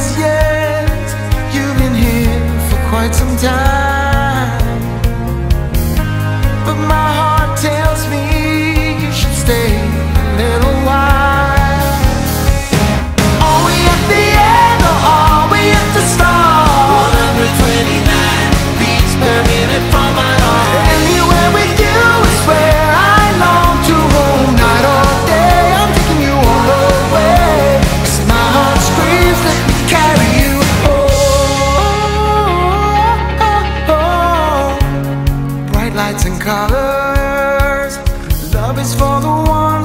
yes. Is for the ones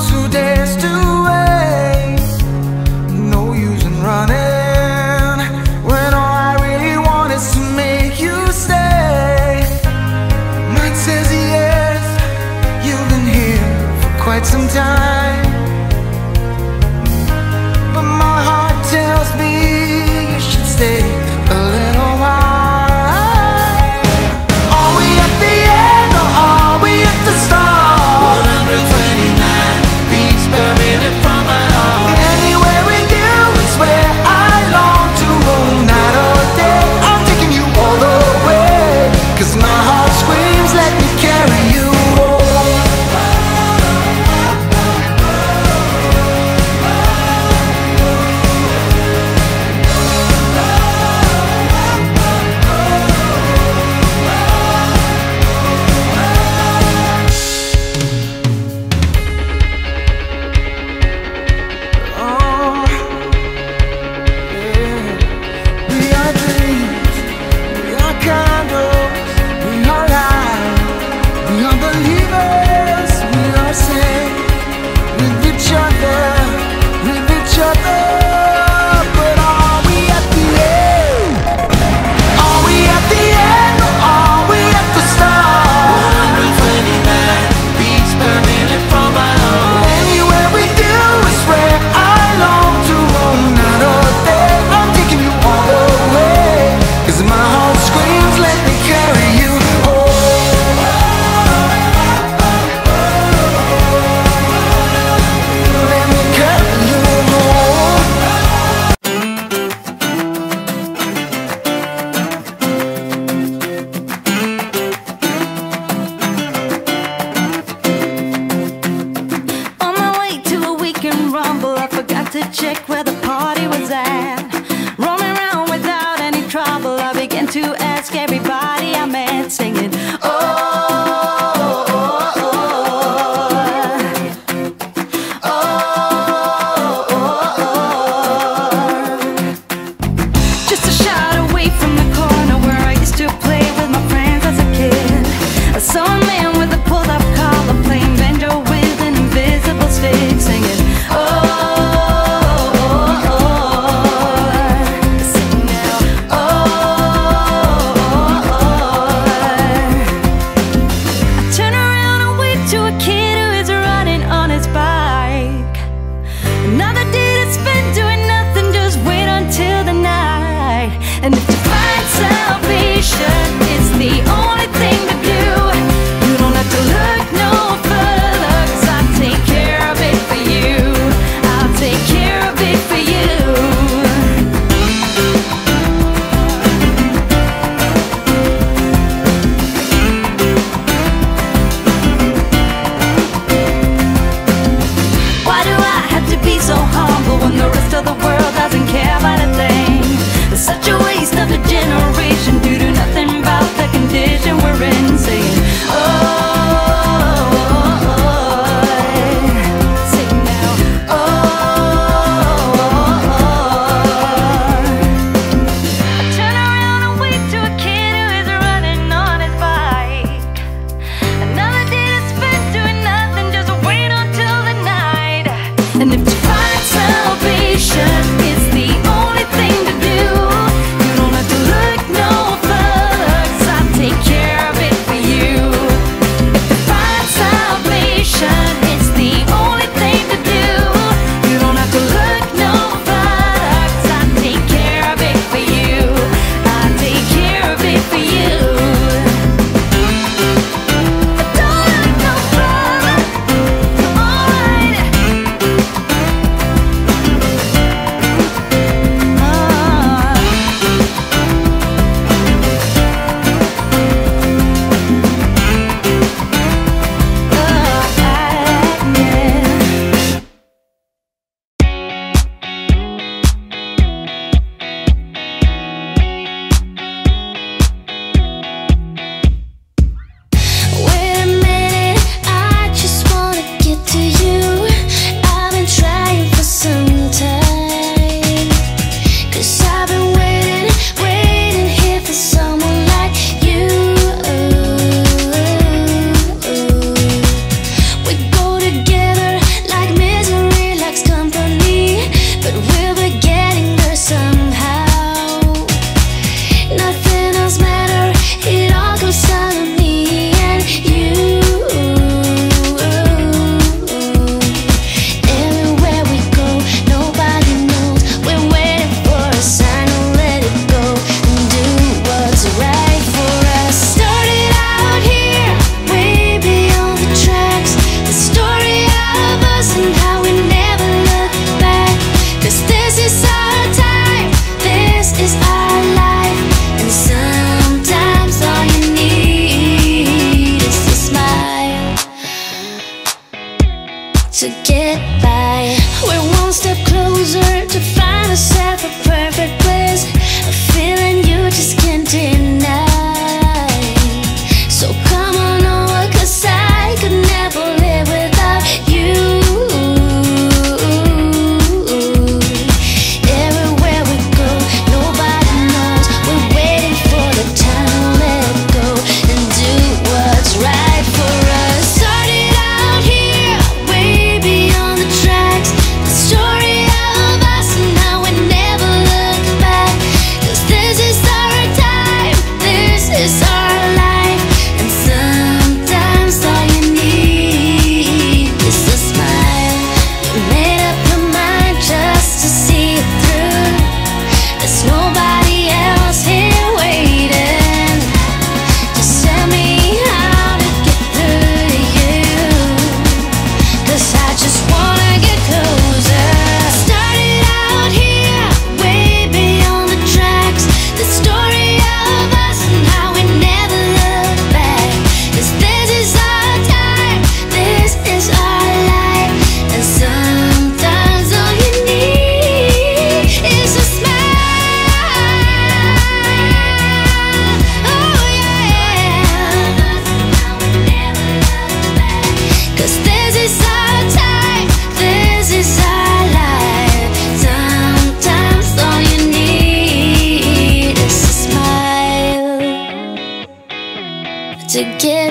to get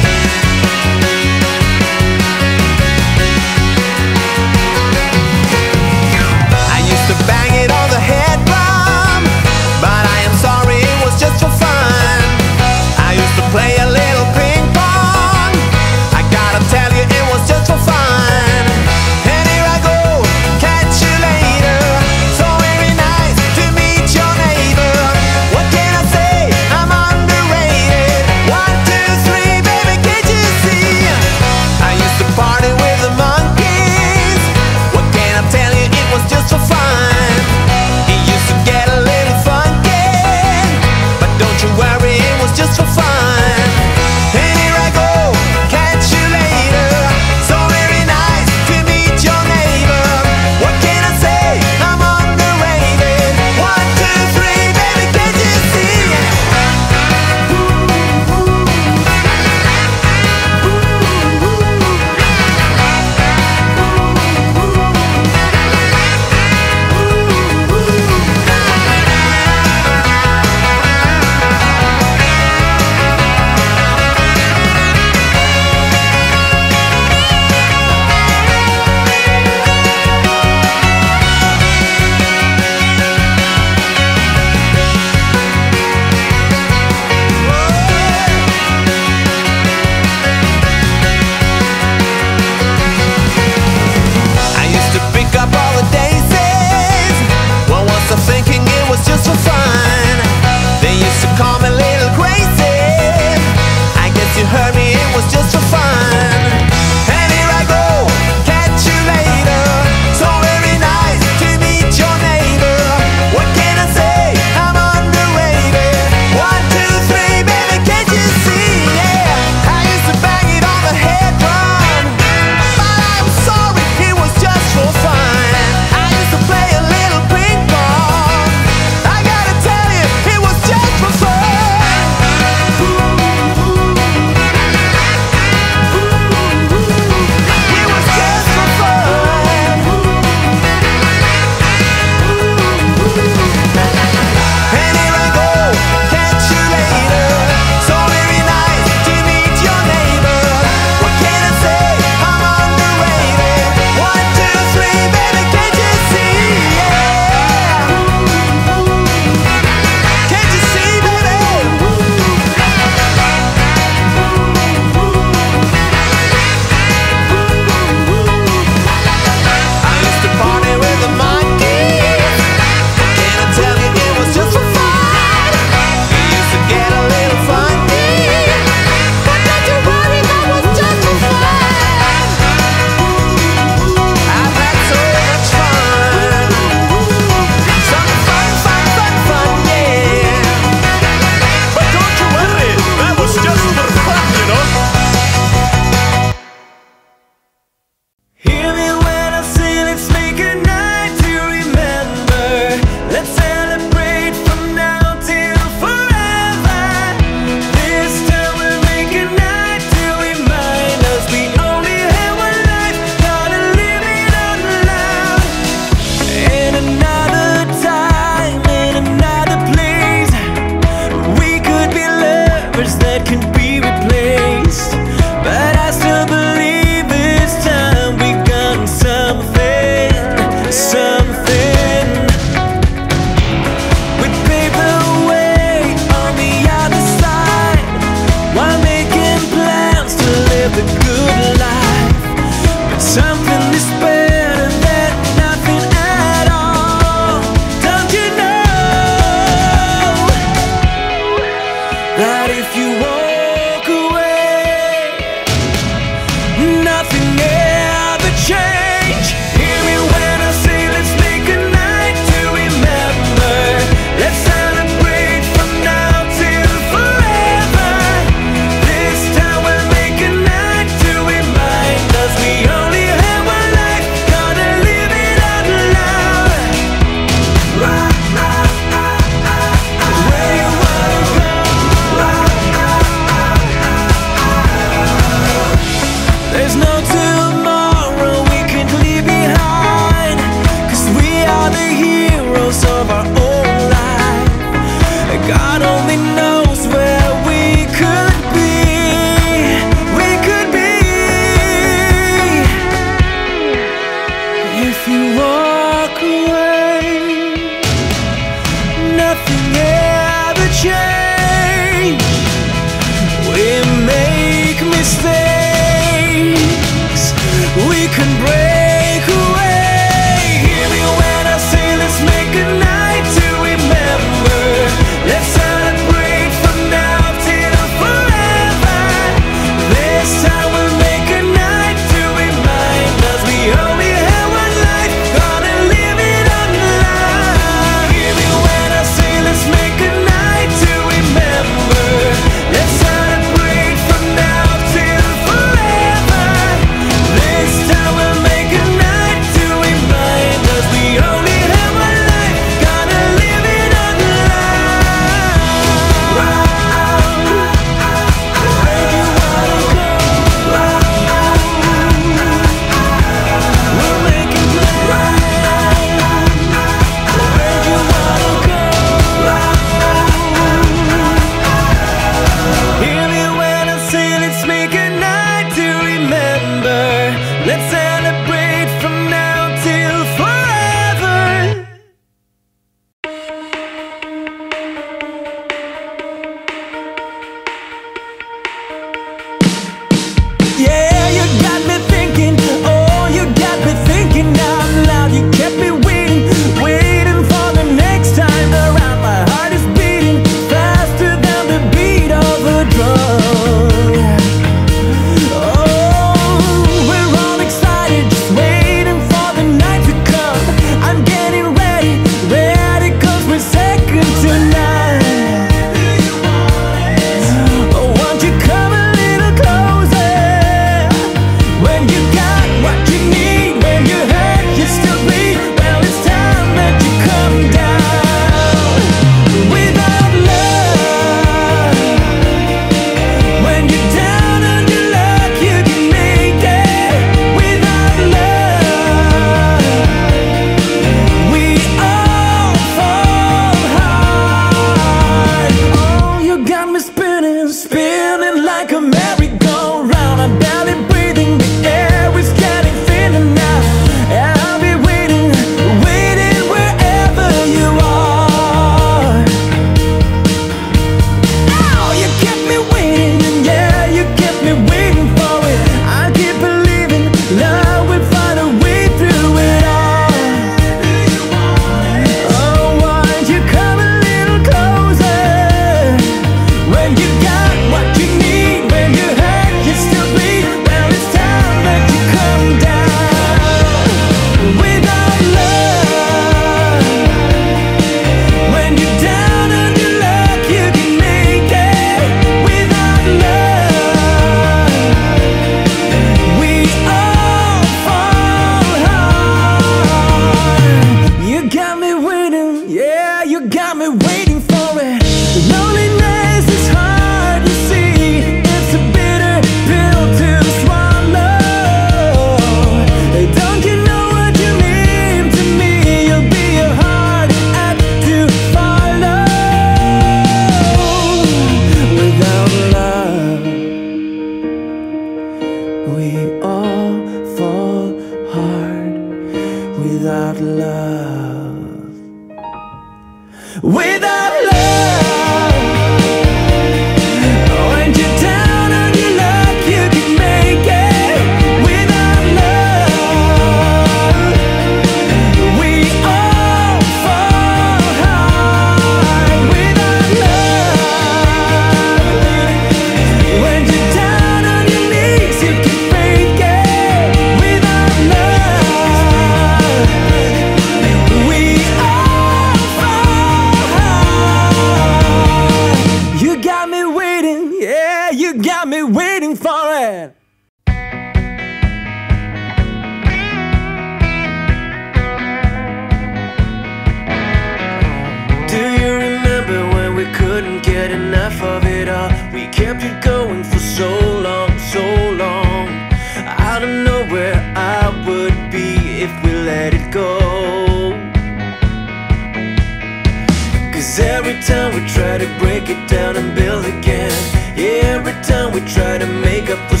Cause every time we try to break it down and build again yeah, Every time we try to make up for